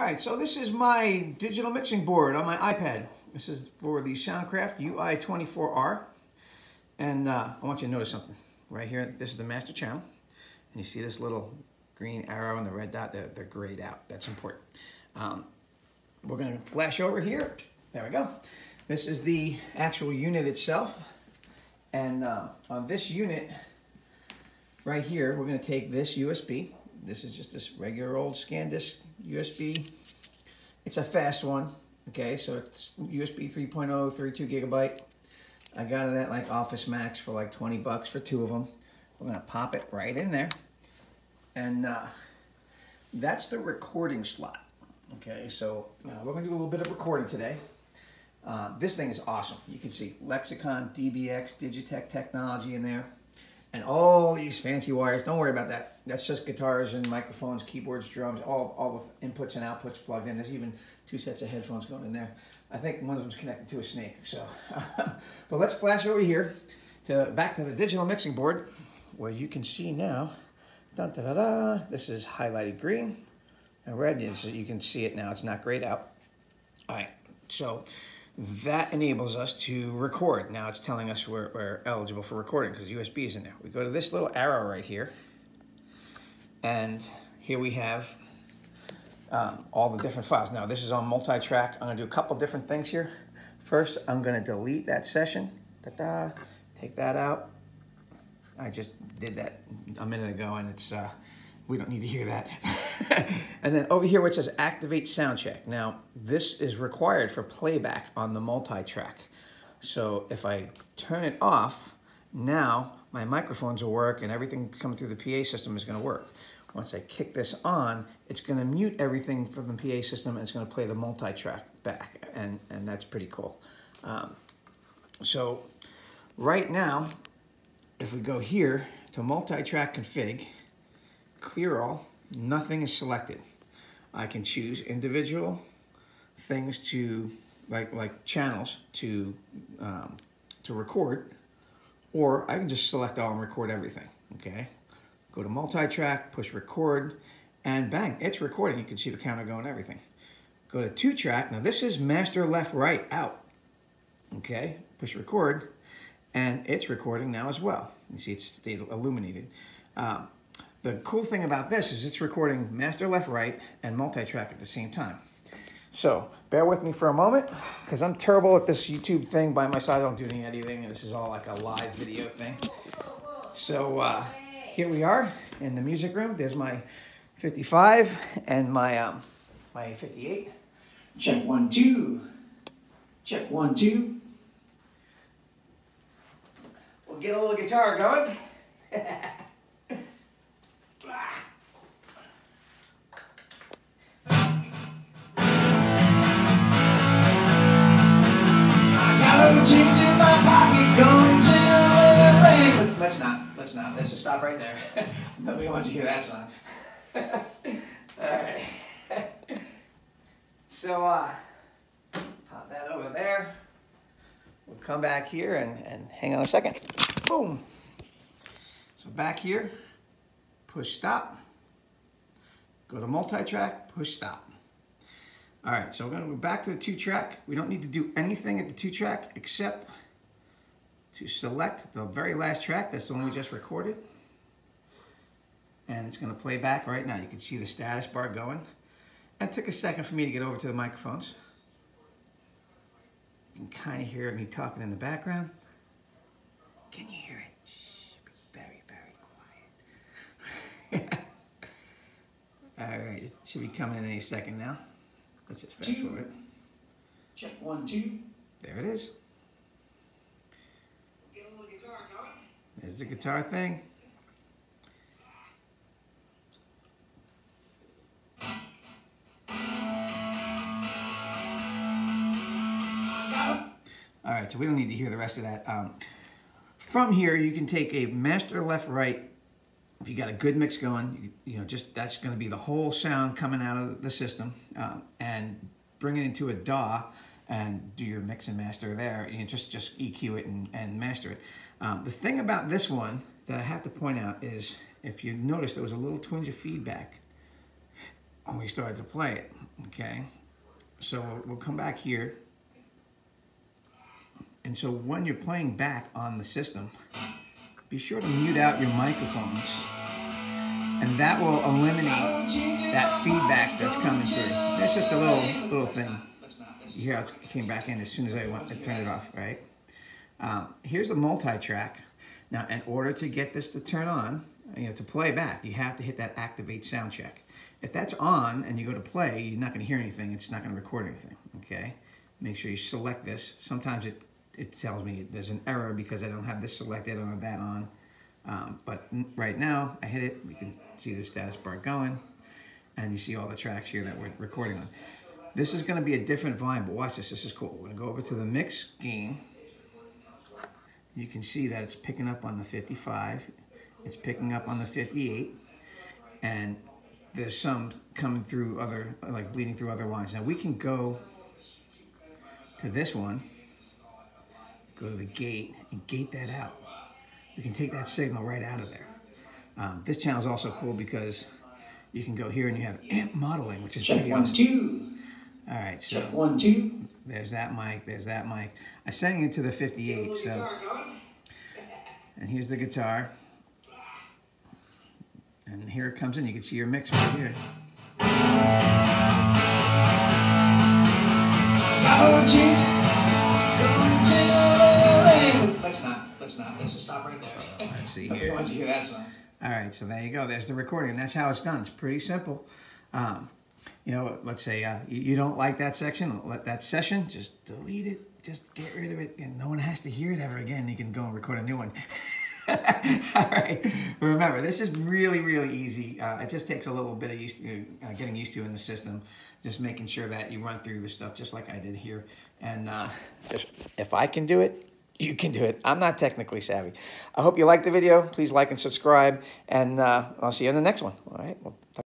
All right, so this is my digital mixing board on my iPad. This is for the Soundcraft UI24R. And uh, I want you to notice something. Right here, this is the master channel. And you see this little green arrow and the red dot, they're, they're grayed out. That's important. Um, we're gonna flash over here. There we go. This is the actual unit itself. And uh, on this unit, right here, we're gonna take this USB. This is just this regular old SanDisk USB. It's a fast one, okay? So it's USB 3.0, 32 gigabyte. I got it at like Office Max for like 20 bucks for two of them. We're gonna pop it right in there. And uh, that's the recording slot. Okay, so uh, we're gonna do a little bit of recording today. Uh, this thing is awesome. You can see Lexicon, DBX, Digitech technology in there. And all these fancy wires, don't worry about that. That's just guitars and microphones, keyboards, drums, all, all the inputs and outputs plugged in. There's even two sets of headphones going in there. I think one of them's connected to a snake. So, but let's flash over here to back to the digital mixing board where you can see now, dun, da, da, da, this is highlighted green and red. Is, you can see it now. It's not grayed out. All right, so that enables us to record. Now it's telling us we're, we're eligible for recording because USB is in there. We go to this little arrow right here, and here we have um, all the different files. Now this is on multi-track. I'm gonna do a couple different things here. First, I'm gonna delete that session. Ta-da, take that out. I just did that a minute ago and it's, uh, we don't need to hear that. and then over here where it says activate sound check. Now this is required for playback on the multi-track. So if I turn it off, now my microphones will work and everything coming through the PA system is gonna work. Once I kick this on, it's gonna mute everything from the PA system and it's gonna play the multi-track back and, and that's pretty cool. Um, so right now, if we go here to multi-track config, clear all, nothing is selected. I can choose individual things to, like, like channels to, um, to record, or I can just select all and record everything, okay? Go to multi-track, push record, and bang, it's recording. You can see the counter going everything. Go to two track. Now this is master left, right, out. Okay, push record, and it's recording now as well. You see it's illuminated. Um, the cool thing about this is it's recording master left, right, and multi-track at the same time. So bear with me for a moment, because I'm terrible at this YouTube thing by myself. I don't do any editing. This is all like a live video thing. So uh, here we are in the music room. There's my 55 and my um, my 58. Check one, two. Check one, two. We'll get a little guitar going. stop right there. Nobody wants to hear that song. All right. so, uh, pop that over there. We'll come back here and, and hang on a second. Boom. So back here, push stop. Go to multi-track, push stop. All right, so we're gonna go back to the two track. We don't need to do anything at the two track except to select the very last track. That's the one we just recorded. And it's gonna play back right now. You can see the status bar going. It took a second for me to get over to the microphones. You can kind of hear me talking in the background. Can you hear it? Shh, be very, very quiet. All right, it should be coming in any second now. Let's just fast forward. Check one, two. There it is. Get a little guitar going. There's the guitar thing. Right, so we don't need to hear the rest of that. Um, from here, you can take a master left, right. If you got a good mix going, you, you know, just that's going to be the whole sound coming out of the system, um, and bring it into a DAW and do your mix and master there. You just just EQ it and, and master it. Um, the thing about this one that I have to point out is, if you notice, there was a little twinge of feedback when we started to play it, okay? So we'll come back here. And so when you're playing back on the system, be sure to mute out your microphones. And that will eliminate that feedback that's coming through. That's just a little little thing. You hear how it came back in as soon as I, went, it off, right? Um, here's the multi-track. Now, in order to get this to turn on, you know, to play back, you have to hit that activate sound check. If that's on and you go to play, you're not going to hear anything. It's not going to record anything, okay? Make sure you select this. Sometimes it, it tells me there's an error because I don't have this selected I don't have that on. Um, but right now, I hit it. You can see the status bar going. And you see all the tracks here that we're recording on. This is going to be a different volume, but watch this. This is cool. We're to go over to the mix gain. You can see that it's picking up on the 55. It's picking up on the 58. And there's some coming through other, like bleeding through other lines. Now we can go to this one, go to the gate, and gate that out. We can take that signal right out of there. Um, this channel is also cool because you can go here and you have amp modeling, which is Check pretty one, awesome. two. All right, so Check one, two. there's that mic, there's that mic. I sang to the 58, so, and here's the guitar. And here it comes in, you can see your mix right here. Go, Let's just stop right there. Let's see Nobody here. wants to hear that song. All right, so there you go. There's the recording. That's how it's done. It's pretty simple. Um, you know, let's say uh, you, you don't like that section, let that session, just delete it, just get rid of it, and no one has to hear it ever again. You can go and record a new one. All right. Remember, this is really, really easy. Uh, it just takes a little bit of used to, uh, getting used to in the system. Just making sure that you run through the stuff just like I did here. And uh, just- if I can do it, you can do it. I'm not technically savvy. I hope you liked the video. Please like and subscribe, and uh, I'll see you in the next one. All right. Well,